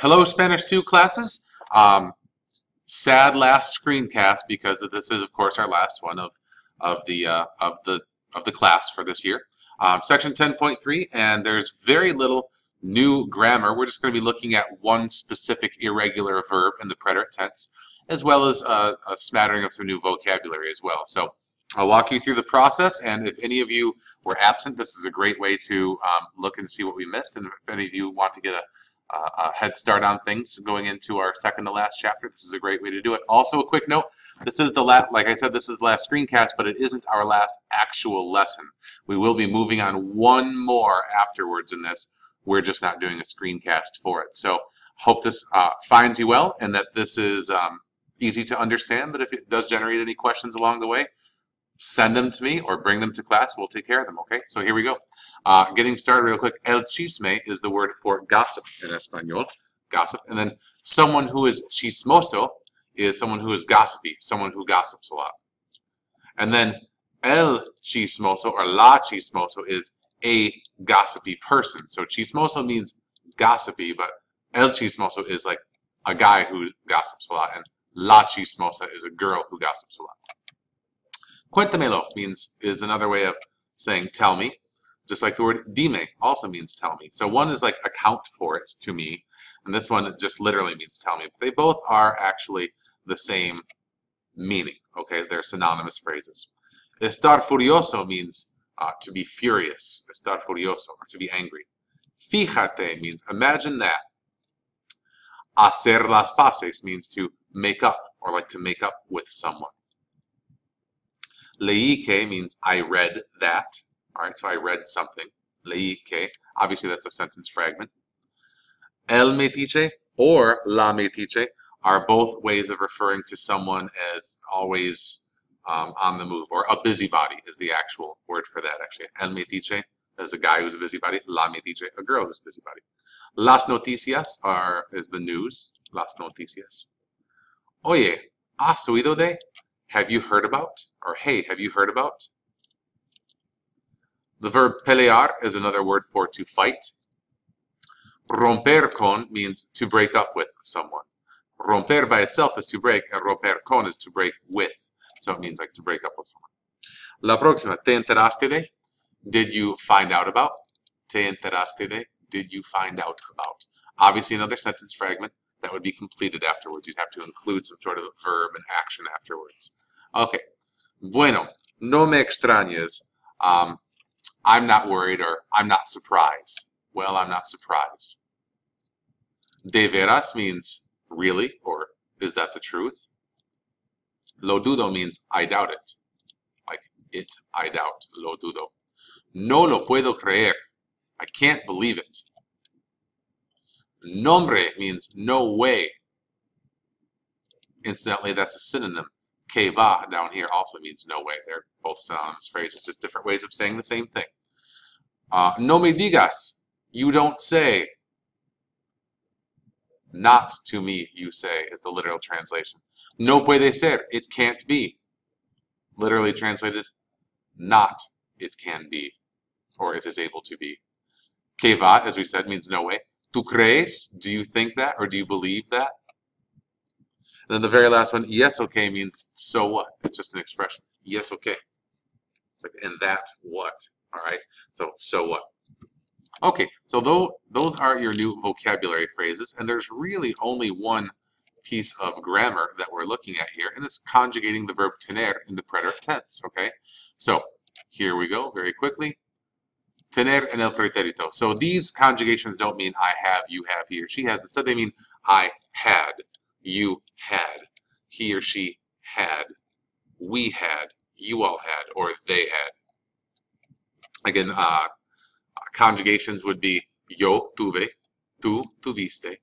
Hello, Spanish 2 classes. Um, sad last screencast because this is, of course, our last one of of the uh, of the of the class for this year. Um, section 10.3, and there's very little new grammar. We're just going to be looking at one specific irregular verb in the preterite tense, as well as a, a smattering of some new vocabulary as well. So I'll walk you through the process, and if any of you were absent, this is a great way to um, look and see what we missed. And if any of you want to get a uh, a head start on things going into our second to last chapter. This is a great way to do it. Also, a quick note, this is the last, like I said, this is the last screencast, but it isn't our last actual lesson. We will be moving on one more afterwards in this. We're just not doing a screencast for it. So hope this uh, finds you well and that this is um, easy to understand, but if it does generate any questions along the way, send them to me or bring them to class. We'll take care of them, okay? So here we go. Uh, getting started real quick. El chisme is the word for gossip in Espanol, gossip. And then someone who is chismoso is someone who is gossipy, someone who gossips a lot. And then el chismoso or la chismoso is a gossipy person. So chismoso means gossipy, but el chismoso is like a guy who gossips a lot. And la chismosa is a girl who gossips a lot. Cuéntamelo means is another way of saying tell me, just like the word dime also means tell me. So one is like account for it to me, and this one just literally means tell me. But they both are actually the same meaning. Okay, they're synonymous phrases. Estar furioso means uh, to be furious. Estar furioso, or to be angry. Fíjate means imagine that. Hacer las paces means to make up, or like to make up with someone. Leí que means I read that. All right, so I read something. Leí que. Obviously, that's a sentence fragment. El metiche or la metiche are both ways of referring to someone as always um, on the move, or a busybody is the actual word for that, actually. El metiche is a guy who's a busybody. La metiche, a girl who's a busybody. Las noticias are is the news. Las noticias. Oye, ¿has oído de? Have you heard about? Or hey, have you heard about? The verb pelear is another word for to fight. Romper con means to break up with someone. Romper by itself is to break, and romper con is to break with. So it means like to break up with someone. La próxima, ¿te enteraste de? Did you find out about? ¿Te enteraste de? Did you find out about? Obviously another sentence fragment that would be completed afterwards. You'd have to include some sort of verb and action afterwards. Okay. Bueno, no me extrañes. Um, I'm not worried or I'm not surprised. Well, I'm not surprised. De veras means really or is that the truth? Lo dudo means I doubt it. Like it, I doubt. Lo dudo. No lo puedo creer. I can't believe it. Nombre means no way. Incidentally, that's a synonym. Que va down here also means no way. They're both synonymous phrases, just different ways of saying the same thing. Uh, no me digas, you don't say. Not to me, you say, is the literal translation. No puede ser, it can't be. Literally translated, not it can be, or it is able to be. Que va, as we said, means no way. Tu crees? Do you think that or do you believe that? And then the very last one, y eso qué, means so what? It's just an expression. Y eso qué. It's like, and that what? All right. So, so what? Okay, so though those are your new vocabulary phrases, and there's really only one piece of grammar that we're looking at here, and it's conjugating the verb tener in the preterite tense, okay? So, here we go, very quickly tener en el pretérito. So these conjugations don't mean I have, you have, he or she has. Instead, they mean I had, you had, he or she had, we had, you all had, or they had. Again, uh, conjugations would be yo tuve, tú tuviste,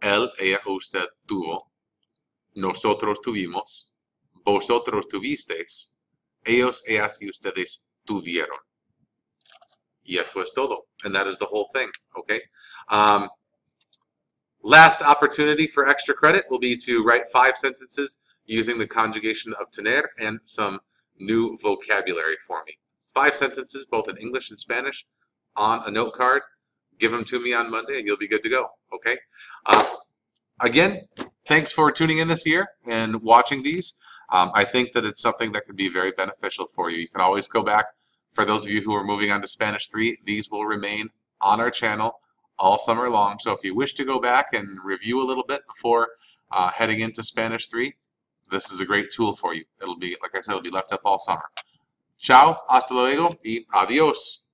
él, ella, usted tuvo, nosotros tuvimos, vosotros tuvisteis, ellos, ellas y ustedes tuvieron y eso es todo. And that is the whole thing, okay? Um, last opportunity for extra credit will be to write five sentences using the conjugation of tener and some new vocabulary for me. Five sentences, both in English and Spanish, on a note card. Give them to me on Monday and you'll be good to go. Okay. Uh, again, thanks for tuning in this year and watching these. Um, I think that it's something that can be very beneficial for you. You can always go back. For those of you who are moving on to Spanish 3, these will remain on our channel all summer long. So if you wish to go back and review a little bit before uh, heading into Spanish 3, this is a great tool for you. It'll be, like I said, it'll be left up all summer. Ciao, hasta luego, y adios.